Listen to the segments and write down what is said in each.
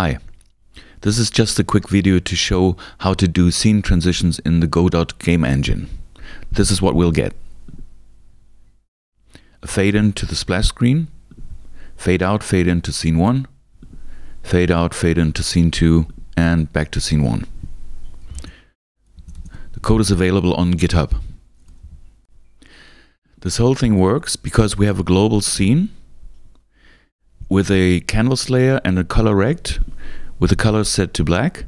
Hi, this is just a quick video to show how to do scene transitions in the Godot game engine. This is what we'll get. A fade in to the splash screen, fade out, fade into scene 1, fade out, fade into scene 2, and back to scene 1. The code is available on GitHub. This whole thing works because we have a global scene with a canvas layer and a color rect with the color set to black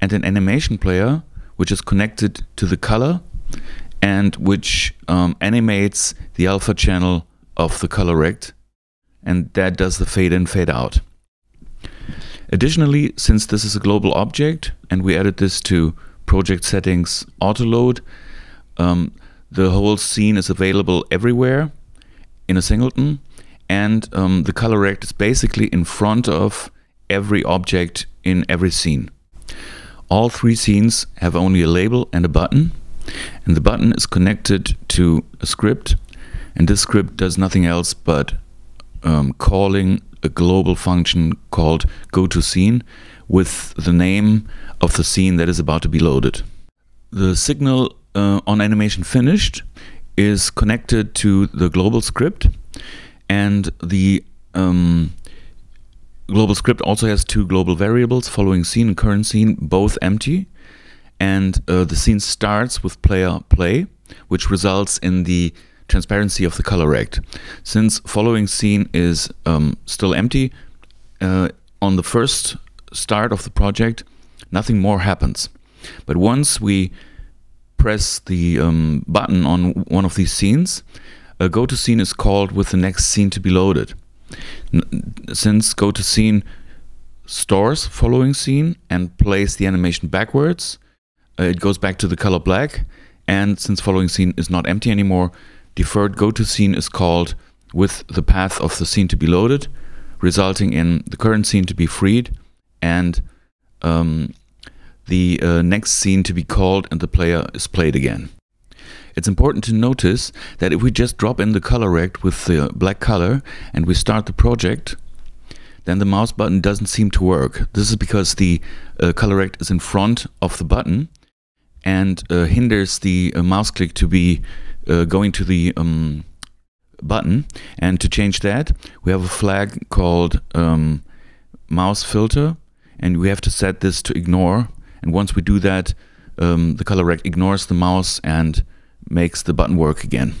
and an animation player which is connected to the color and which um, animates the alpha channel of the color rect and that does the fade in fade out. Additionally, since this is a global object and we added this to project settings autoload, um, the whole scene is available everywhere in a singleton and um, the color rect is basically in front of every object in every scene. All three scenes have only a label and a button and the button is connected to a script and this script does nothing else but um, calling a global function called go to goToScene with the name of the scene that is about to be loaded. The signal uh, on animation finished is connected to the global script and the um, global script also has two global variables, following scene and current scene, both empty. And uh, the scene starts with player play, which results in the transparency of the color rect. Since following scene is um, still empty, uh, on the first start of the project, nothing more happens. But once we press the um, button on one of these scenes, a goToScene is called with the next scene to be loaded. Since goToScene stores following scene and plays the animation backwards, uh, it goes back to the color black. And since following scene is not empty anymore, deferred goToScene is called with the path of the scene to be loaded, resulting in the current scene to be freed and um, the uh, next scene to be called and the player is played again. It's important to notice that if we just drop in the color rect with the black color and we start the project, then the mouse button doesn't seem to work. This is because the uh, color rect is in front of the button and uh, hinders the uh, mouse click to be uh, going to the um, button. And to change that, we have a flag called um, mouse filter and we have to set this to ignore. And once we do that, um, the color rect ignores the mouse and makes the button work again.